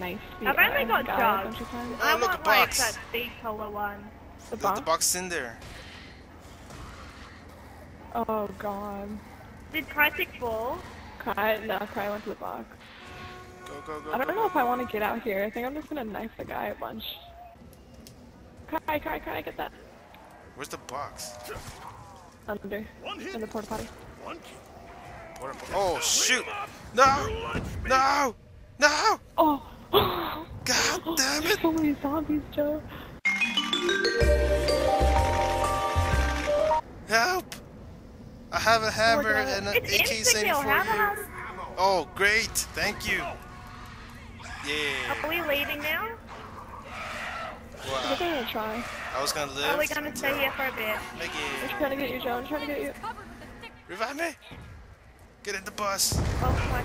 nice. I've only got guy a jobs. bunch of times. I Oh, look, want a like box. that big color one. The The, the box? box in there. Oh god. Did Crytek fall? Cry, no, Cry went to the box. Go, go, go. I don't go, know go, if I want to get out here. I think I'm just gonna knife the guy a bunch. Cry, cry, cry, get that. Where's the box? Under. In the porta potty. Porta- Oh, shoot! No! No! No! Oh! God damn it! so many zombies, Joe. Help! I have a hammer oh God. and an It's insta kill. How the AK-74 here. Oh, great! Thank you. Yeah. Are we leaving now? Well, I'm gonna try. I was gonna live. Are we gonna stay here for a bit? Make I'm it. trying to get you, Joe. I'm trying to get you. Revive me! Get in the bus! Oh fuck.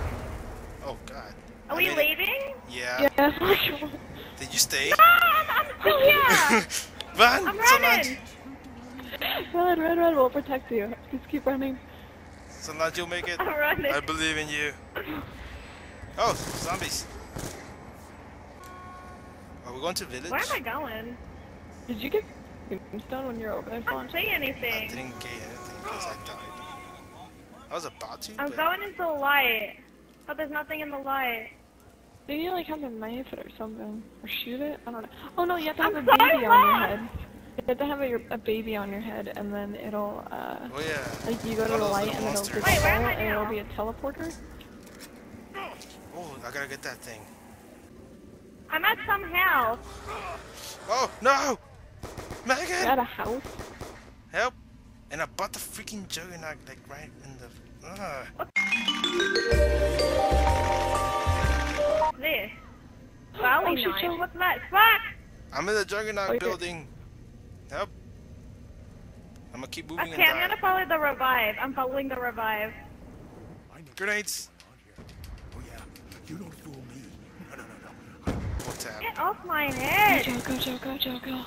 Oh, God. Are I we made it. leaving? Yeah. Yeah. Did you stay? Ah, I'm, I'm still here. Run! I'm Solange! running. run, run, run. We'll protect you. Just keep running. Solange, you'll make it. I'm running. I believe in you. Oh, zombies. Are going to village? Where am I going? Did you get stone when you're over there, I Fawn? don't see I didn't get anything because I died. I was about to, I'm but going into the light. But there's nothing in the light. Maybe you like have to knife it or something, or shoot it. I don't know. Oh no, you have to have I'm a so baby on your head. You have to have a, a baby on your head, and then it'll uh, oh yeah. like you go to the light, little and it'll monsters. Wait, where am I and it'll be a teleporter. Oh, I gotta get that thing. I'm at some house. Oh no, You're at a house. help! And I bought the freaking juggernaut like right in the. Uh, What's this? Valley Oh, shit, knife. Joe. What's that? Fuck! I'm in the juggernaut Oh, you're- building. Help! I'm gonna keep moving Okay, I'm and gonna follow the revive. I'm following the revive. Grenades. Oh yeah, you don't fool me. No, no, no, no. What's that? Get off my eh? Go, head! Joe, go, Joe, go, Joe, go.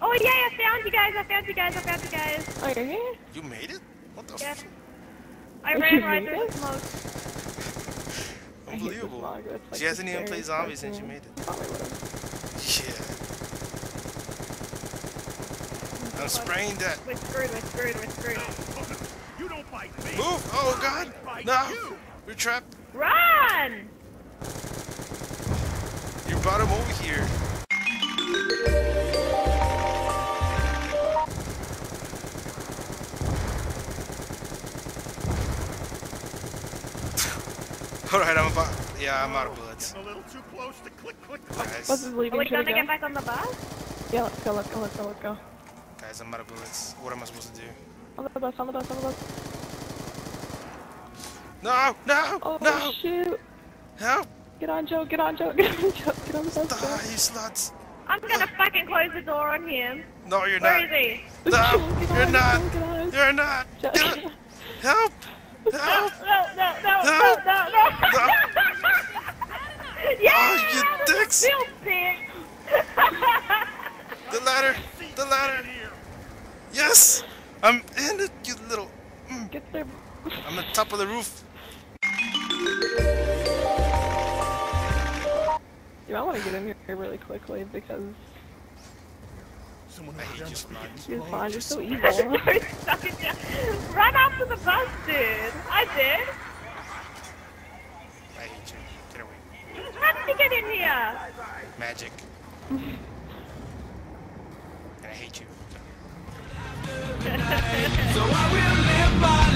Oh yeah, I found you guys. I found you guys. I found you guys. Oh, you're here? You made it? What the? Yeah. F- I You ran right through the smoke. I hate this Unbelievable. log, like, She hasn't even played scariest zombies since to you made it. Probably would've. Yeah. I'm spraying that. We're screwed. We're screwed. We're screwed. You don't bite me. Move! Oh god! No! We're trapped. Run! You brought him over here. Alright, I'm about. Yeah, I'm out of bullets. A little too close to click, click, click. Guys, Bus is Are leaving. we Should we gonna go? get back on the bus? Yeah, let's go, let's go, let's go, let's go. guys, I'm out of bullets. What am I supposed to do? On the bus, on the bus, on the bus. No! No! Oh, no! shoot. Help! Get on, Joe, get on, Joe, get on, Joe, get on the bus, Die, you sluts! I'm gonna fucking close the door on him. No, you're Where not. is he? No, Get you're on, not. Joe, get on. You're not. Joe, Do it. Help! No, Help! no, no, no, No. no, no, no. yeah! Oh, you dicks. Still pig. The ladder! The ladder! Yes! I'm in it, you little. Mm. Get there. I'm on top of the roof. Dude, I want to get in here really quickly because. Someone I hate you, Vaughn. You're so evil. You're stuck in after the bus, dude. I did. I hate you. Get away. How did you get in here? Magic. and I hate you. so I will live by.